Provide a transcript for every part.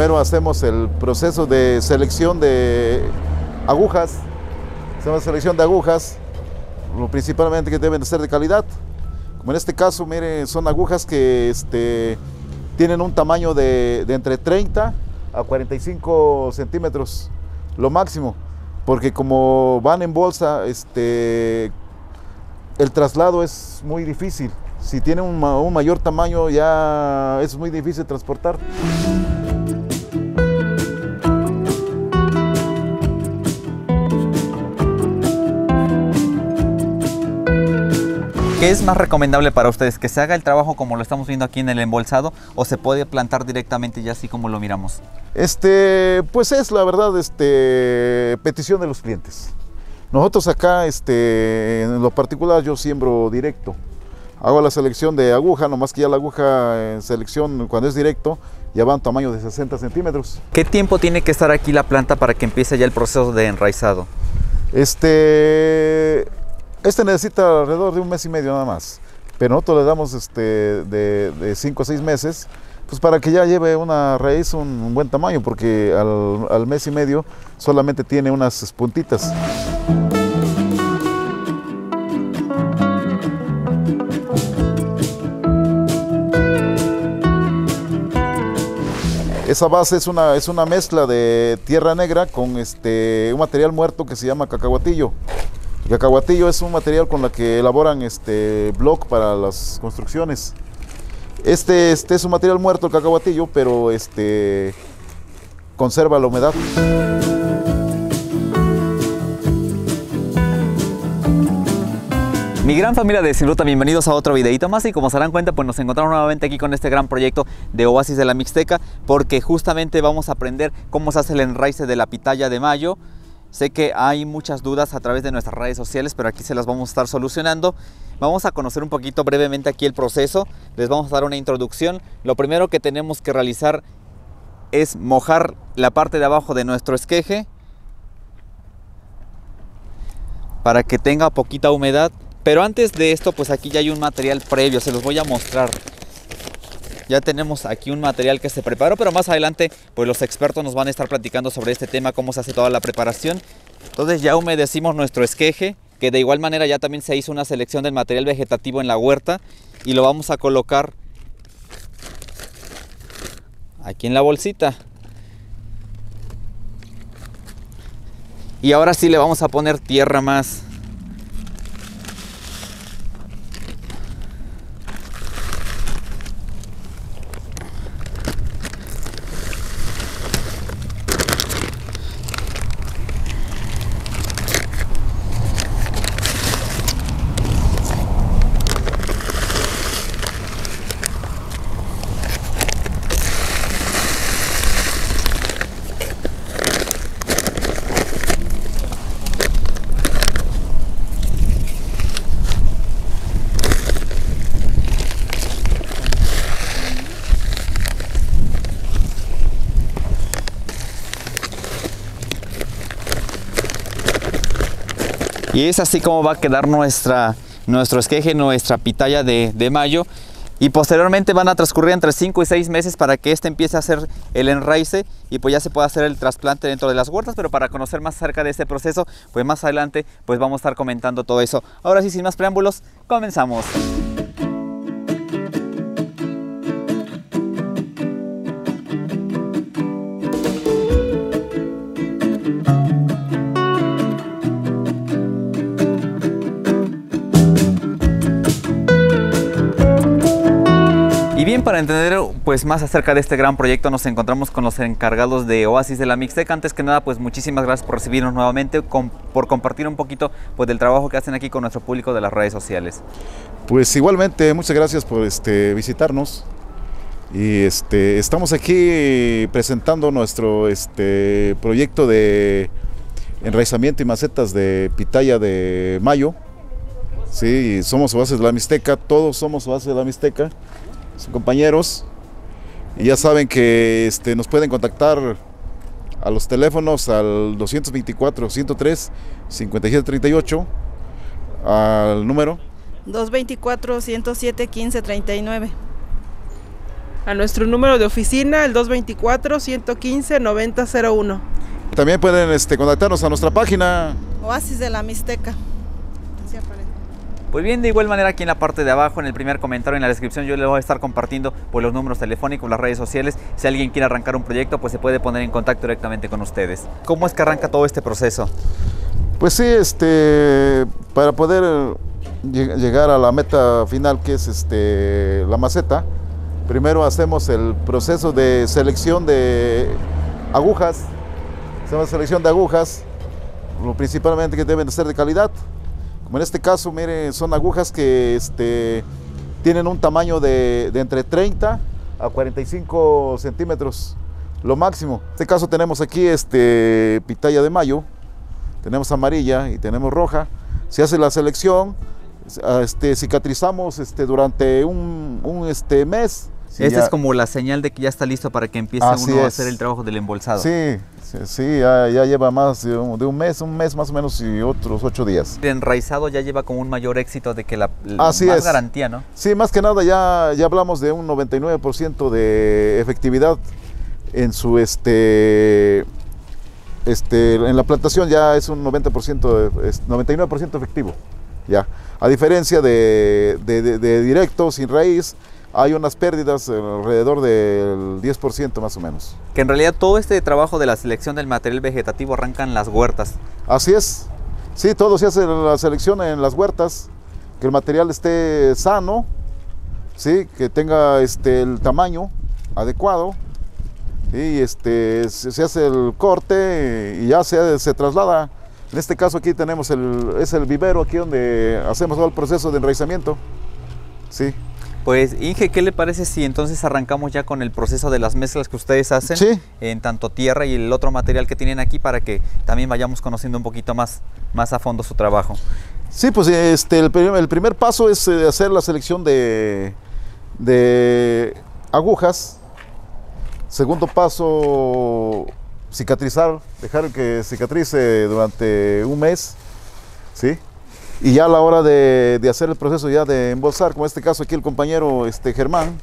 primero hacemos el proceso de selección de agujas, hacemos selección de agujas, principalmente que deben de ser de calidad. Como en este caso, miren, son agujas que este, tienen un tamaño de, de entre 30 a 45 centímetros, lo máximo, porque como van en bolsa, este, el traslado es muy difícil. Si tiene un, un mayor tamaño ya es muy difícil transportar. ¿Qué es más recomendable para ustedes? ¿Que se haga el trabajo como lo estamos viendo aquí en el embolsado o se puede plantar directamente ya así como lo miramos? Este, pues es la verdad, este, petición de los clientes. Nosotros acá, este, en lo particular, yo siembro directo. Hago la selección de aguja, nomás que ya la aguja en selección, cuando es directo, ya va a un tamaño de 60 centímetros. ¿Qué tiempo tiene que estar aquí la planta para que empiece ya el proceso de enraizado? Este, este necesita alrededor de un mes y medio nada más, pero nosotros le damos este, de 5 a 6 meses pues para que ya lleve una raíz un, buen tamaño, porque al, al, mes y medio solamente tiene unas puntitas. Esa base es una, es una mezcla de tierra negra con este, un material muerto que se llama cacahuatillo. Cacahuatillo es un material con el que elaboran este block para las construcciones. Este, este es un material muerto, el cacahuatillo, pero este conserva la humedad. Mi gran familia de Sinruta, bienvenidos a otro videito más y como se darán cuenta pues nos encontramos nuevamente aquí con este gran proyecto de Oasis de la Mixteca porque justamente vamos a aprender cómo se hace el enraice de la pitaya de mayo Sé que hay muchas dudas a través de nuestras redes sociales, pero aquí se las vamos a estar solucionando. Vamos a conocer un poquito brevemente aquí el proceso. Les vamos a dar una introducción. Lo primero que tenemos que realizar es mojar la parte de abajo de nuestro esqueje para que tenga poquita humedad. Pero antes de esto, pues aquí ya hay un material previo, se los voy a mostrar. Ya tenemos aquí un material que se preparó, pero más adelante pues los expertos nos van a estar platicando sobre este tema, cómo se hace toda la preparación. Entonces ya humedecimos nuestro esqueje, que de igual manera ya también se hizo una selección del material vegetativo en la huerta y lo vamos a colocar aquí en la bolsita. Y ahora sí le vamos a poner tierra más. Y es así como va a quedar nuestra, nuestro esqueje, nuestra pitaya de, de mayo. Y posteriormente van a transcurrir entre 5 y 6 meses para que este empiece a hacer el enraice y pues ya se pueda hacer el trasplante dentro de las huertas. Pero para conocer más acerca de este proceso, pues más adelante pues vamos a estar comentando todo eso. Ahora sí, sin más preámbulos, comenzamos. Para entender pues más acerca de este gran proyecto nos encontramos con los encargados de Oasis de la Mixteca. Antes que nada, pues muchísimas gracias por recibirnos nuevamente, con, por compartir un poquito pues del trabajo que hacen aquí con nuestro público de las redes sociales. Pues igualmente, muchas gracias por este, visitarnos. Y este, estamos aquí presentando nuestro este, proyecto de enraizamiento y macetas de pitaya de mayo. Sí, somos Oasis de la Mixteca, todos somos Oasis de la Mixteca compañeros. Y ya saben que este, nos pueden contactar a los teléfonos al 224-103-5738, al número 224-107-1539. A nuestro número de oficina, el 224-115-9001. También pueden este, contactarnos a nuestra página. Oasis de la Mixteca. Pues bien, de igual manera aquí en la parte de abajo, en el primer comentario, en la descripción, yo les voy a estar compartiendo pues, los números telefónicos, las redes sociales. Si alguien quiere arrancar un proyecto, pues se puede poner en contacto directamente con ustedes. ¿Cómo es que arranca todo este proceso? Pues sí, este, para poder llegar a la meta final que es este, la maceta, primero hacemos el proceso de selección de agujas, hacemos selección de agujas, principalmente que deben de ser de calidad, como en este caso, miren, son agujas que este, tienen un tamaño de, entre 30 a 45 centímetros, lo máximo. En este caso tenemos aquí este, pitaya de mayo, tenemos amarilla y tenemos roja. Se hace la selección, este, cicatrizamos este, durante un, un este, mes. Esta es como la señal de que ya está listo para que empiece uno a hacer el trabajo del embolsado. Sí, Sí, ya, lleva más de un, mes, un mes más o menos y otros ocho días. El enraizado ya lleva como un mayor éxito de que la, más garantía, ¿no? Sí, más que nada ya, ya hablamos de un 99% de efectividad en su este este en la plantación ya es un 90% 99% efectivo ya a diferencia de, de directo sin raíz hay unas pérdidas alrededor del 10% más o menos. Que en realidad todo este trabajo de la selección del material vegetativo arranca en las huertas. Así es. Sí, todo se hace la selección en las huertas, que el material esté sano, ¿sí? que tenga este, el tamaño adecuado, y este, se, hace el corte y ya se, se traslada. En este caso aquí tenemos el, es el vivero, aquí donde hacemos todo el proceso de enraizamiento. Sí. Pues Inge, ¿qué le parece si entonces arrancamos ya con el proceso de las mezclas que ustedes hacen en tanto tierra y el otro material que tienen aquí para que también vayamos conociendo un poquito más, más a fondo su trabajo? Sí, pues este, el, primer paso es eh, hacer la selección de, de agujas. Segundo paso, cicatrizar, dejar que cicatrice durante un mes. ¿sí? Y ya a la hora de, hacer el proceso ya de embolsar, como en este caso aquí el compañero este, Germán,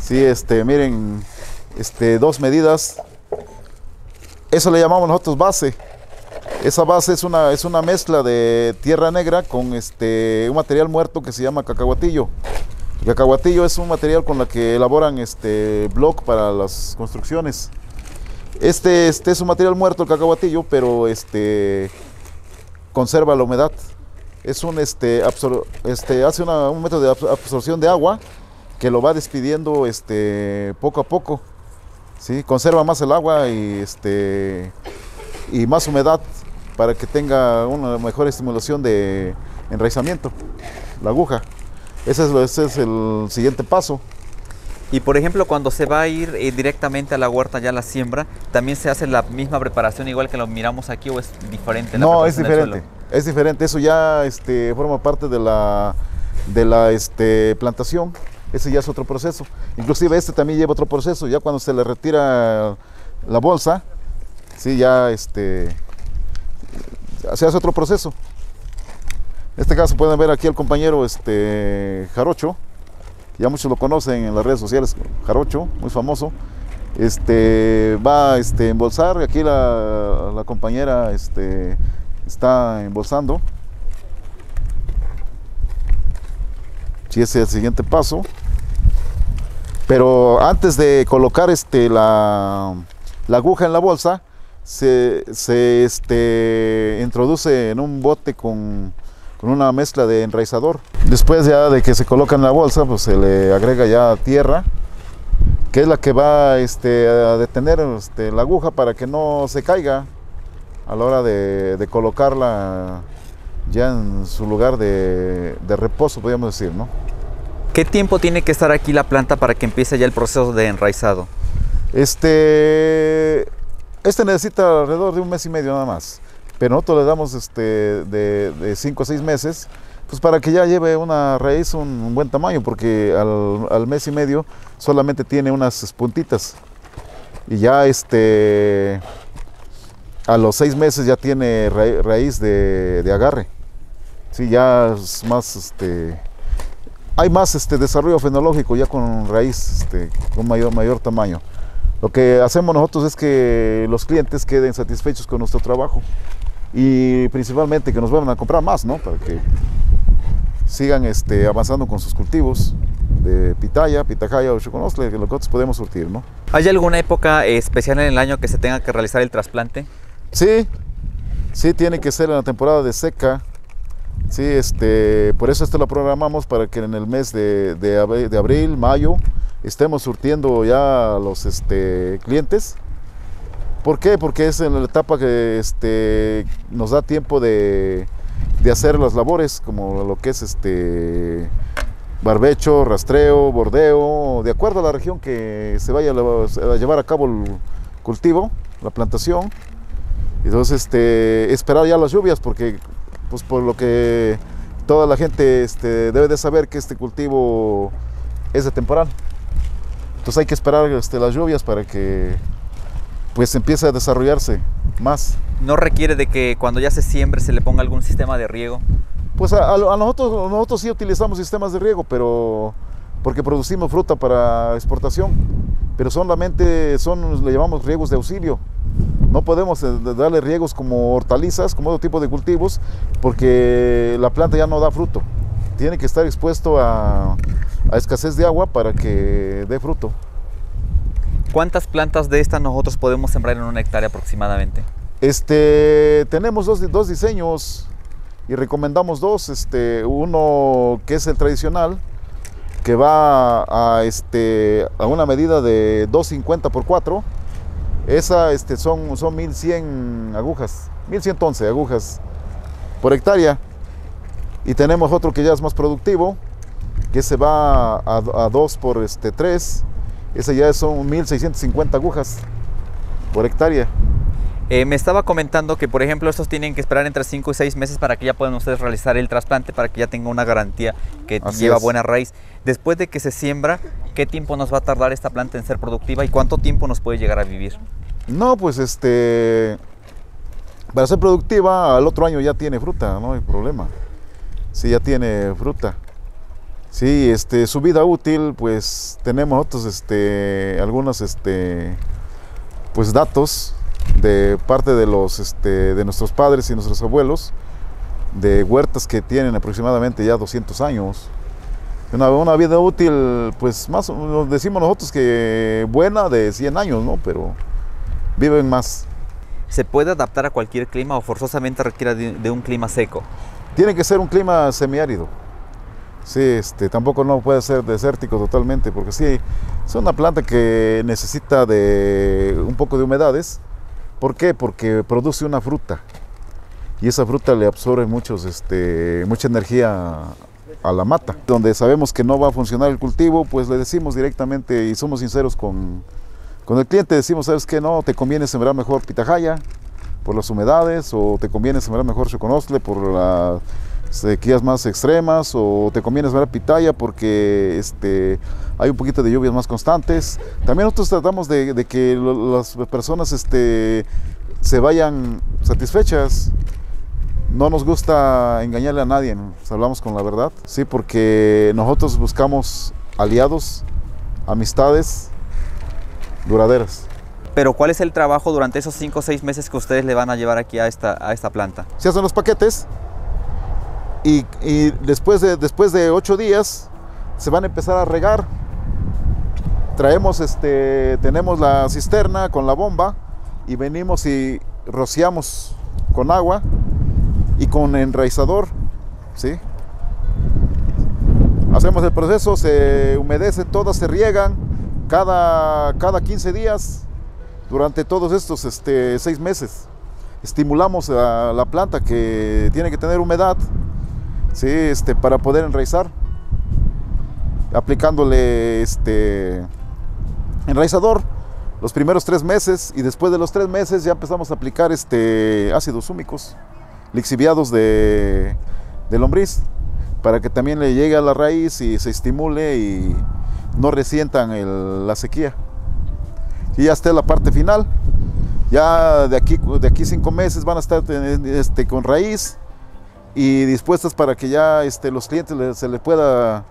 sí, este, miren, este, dos medidas, eso le llamamos nosotros base. Esa base es una, es una mezcla de tierra negra con este, un material muerto que se llama cacahuatillo. Cacahuatillo es un material con el que elaboran este block para las construcciones. Este, este es un material muerto, el cacahuatillo, pero este, conserva la humedad es un este, este hace un método de absorción de agua que lo va despidiendo este, poco a poco. ¿sí? Conserva más el agua y, este, y más humedad para que tenga una mejor estimulación de enraizamiento, la aguja. Ese es, ese es el siguiente paso. Y por ejemplo, cuando se va a ir eh, directamente a la huerta ya la siembra, ¿también se hace la misma preparación igual que lo miramos aquí o es diferente? no, es diferente es diferente, eso ya este, forma parte de la, de la este, plantación, ese ya es otro proceso. Inclusive este también lleva otro proceso, ya cuando se le retira la bolsa, sí, ya este, se hace otro proceso. En este caso pueden ver aquí al compañero este, Jarocho, ya muchos lo conocen en las redes sociales, Jarocho, muy famoso. Este, va este, a embolsar, aquí la, la compañera este, está embolsando. Si ese es el siguiente paso. Pero antes de colocar este, la, la aguja en la bolsa, se, se este, introduce en un bote con, con, una mezcla de enraizador. Después ya de que se coloca en la bolsa, pues se le agrega ya tierra, que es la que va este, a detener este, la aguja para que no se caiga a la hora de, colocarla ya en su lugar de, reposo, podríamos decir, ¿no? ¿Qué tiempo tiene que estar aquí la planta para que empiece ya el proceso de enraizado? Este, este necesita alrededor de un mes y medio nada más, pero nosotros le damos este, de 5 a 6 meses, pues para que ya lleve una raíz un, buen tamaño, porque al, al, mes y medio solamente tiene unas puntitas y ya este a los seis meses ya tiene raíz de, agarre. Sí, ya es más, este, hay más este, desarrollo fenológico ya con raíz este, con mayor, mayor tamaño. Lo que hacemos nosotros es que los clientes queden satisfechos con nuestro trabajo y principalmente que nos vuelvan a comprar más, ¿no? Para que sigan este, avanzando con sus cultivos de pitaya, pitahaya o choconostle, que nosotros podemos surtir, ¿no? ¿Hay alguna época especial en el año que se tenga que realizar el trasplante? Sí, sí tiene que ser en la temporada de seca. Sí, este, por eso esto lo programamos para que en el mes de, de, de abril, mayo, estemos surtiendo ya a los este, clientes. ¿Por qué? Porque es en la etapa que este, nos da tiempo de, de hacer las labores, como lo que es este barbecho, rastreo, bordeo, de acuerdo a la región que se vaya a llevar a cabo el cultivo, la plantación. Entonces, este, esperar ya las lluvias, porque pues por lo que toda la gente este, debe de saber que este cultivo es de temporal. Entonces hay que esperar este, las lluvias para que pues empiece a desarrollarse más. ¿No requiere de que cuando ya se siembre se le ponga algún sistema de riego? Pues a, a nosotros, nosotros sí utilizamos sistemas de riego, pero porque producimos fruta para exportación, pero solamente son, le llamamos riegos de auxilio. No podemos eh, darle riegos como hortalizas, como otro tipo de cultivos, porque la planta ya no da fruto. Tiene que estar expuesto a, a escasez de agua para que dé fruto. ¿Cuántas plantas de estas nosotros podemos sembrar en una hectárea aproximadamente? Este, tenemos dos, dos diseños y recomendamos dos. Este, uno que es el tradicional, que va a, este, a una medida de 250 por 4. Esa este, son, son 1100 agujas, 1111 agujas por hectárea. Y tenemos otro que ya es más productivo, que se va a, 2 por este, 3. Ese ya son 1650 agujas por hectárea. Eh, me estaba comentando que, por ejemplo, estos tienen que esperar entre 5 y 6 meses para que ya puedan ustedes realizar el trasplante, para que ya tenga una garantía que Así lleva es. buena raíz. Después de que se siembra, ¿qué tiempo nos va a tardar esta planta en ser productiva y cuánto tiempo nos puede llegar a vivir? No, pues este. Para ser productiva, al otro año ya tiene fruta, no hay problema. Sí, ya tiene fruta. Sí, este, su vida útil, pues tenemos otros, este, algunos, este, pues datos de parte de los, este, de nuestros padres y nuestros abuelos, de huertas que tienen aproximadamente ya 200 años. Una, una vida útil, pues más, decimos nosotros que buena de 100 años, ¿no? Pero viven más. ¿Se puede adaptar a cualquier clima o forzosamente requiere de, de un clima seco? Tiene que ser un clima semiárido. Sí, este, tampoco no puede ser desértico totalmente, porque sí, es una planta que necesita de un poco de humedades. ¿Por qué? Porque produce una fruta y esa fruta le absorbe muchos, este, mucha energía a la mata. Donde sabemos que no va a funcionar el cultivo, pues le decimos directamente y somos sinceros con, con el cliente, decimos, ¿sabes qué? No, te conviene sembrar mejor pitahaya por las humedades o te conviene sembrar mejor choconostle por las sequías más extremas o te conviene sembrar pitaya porque este, hay un poquito de lluvias más constantes. También nosotros tratamos de, de que lo- las personas este, se vayan satisfechas. No nos gusta engañarle a nadie, ¿no? hablamos con la verdad, sí, porque nosotros buscamos aliados, amistades duraderas. Pero ¿cuál es el trabajo durante esos 5 o 6 meses que ustedes le van a llevar aquí a esta, a esta planta? se hacen los paquetes y, después, de, después de ocho días se van a empezar a regar. Traemos, este, tenemos la cisterna con la bomba y venimos y rociamos con agua y con enraizador, ¿sí? Hacemos el proceso, se humedece todas, se riegan cada, cada 15 días durante todos estos este, seis meses estimulamos a la planta que tiene que tener humedad ¿sí? este, para poder enraizar, aplicándole este, enraizador los primeros tres meses y después de los tres meses ya empezamos a aplicar este, ácidos húmicos, lixiviados de, de lombriz, para que también le llegue a la raíz y se estimule y no resientan la sequía. Y ya está la parte final. Ya de aquí, de aquí cinco meses van a estar este, con raíz y dispuestas para que ya este, los clientes se les pueda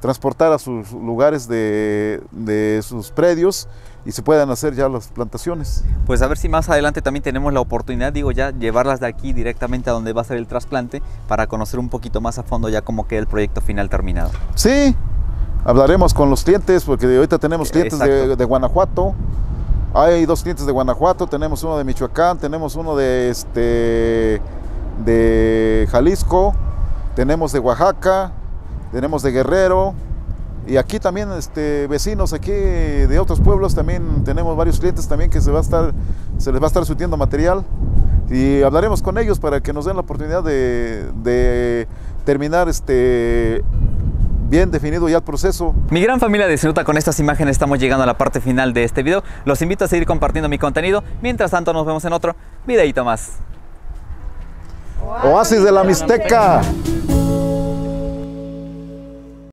transportar a sus lugares de, de sus predios y se puedan hacer ya las plantaciones. Pues a ver si más adelante también tenemos la oportunidad, digo ya, llevarlas de aquí directamente a donde va a ser el trasplante para conocer un poquito más a fondo ya cómo queda el proyecto final terminado. Sí, hablaremos con los clientes porque ahorita tenemos clientes de, de, Guanajuato. Hay dos clientes de Guanajuato, tenemos uno de Michoacán, tenemos uno de este de Jalisco, tenemos de Oaxaca, tenemos de Guerrero, y aquí también este, vecinos aquí de otros pueblos también tenemos varios clientes también que se va a estar se les va a estar surtiendo material y hablaremos con ellos para que nos den la oportunidad de, terminar este bien definido ya el proceso. Mi gran familia de Cinuta, con estas imágenes estamos llegando a la parte final de este video. Los invito a seguir compartiendo mi contenido. Mientras tanto nos vemos en otro videito más. Oasis de la Mixteca.